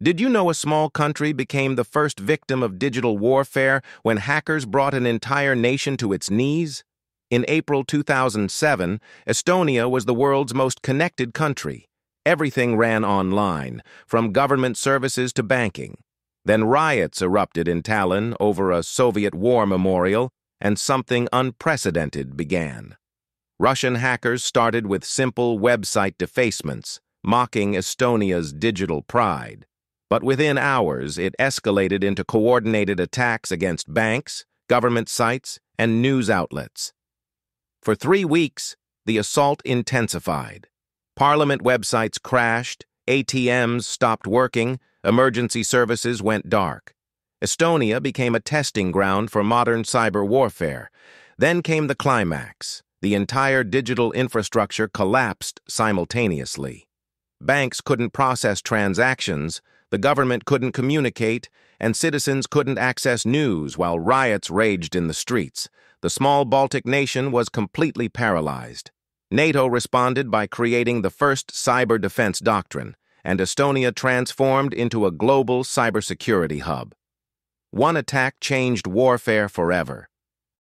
Did you know a small country became the first victim of digital warfare when hackers brought an entire nation to its knees? In April 2007, Estonia was the world's most connected country. Everything ran online, from government services to banking. Then riots erupted in Tallinn over a Soviet war memorial, and something unprecedented began. Russian hackers started with simple website defacements, mocking Estonia's digital pride. But within hours, it escalated into coordinated attacks against banks, government sites, and news outlets. For three weeks, the assault intensified. Parliament websites crashed, ATMs stopped working, emergency services went dark. Estonia became a testing ground for modern cyber warfare. Then came the climax. The entire digital infrastructure collapsed simultaneously. Banks couldn't process transactions, the government couldn't communicate, and citizens couldn't access news while riots raged in the streets. The small Baltic nation was completely paralyzed. NATO responded by creating the first cyber defense doctrine, and Estonia transformed into a global cybersecurity hub. One attack changed warfare forever.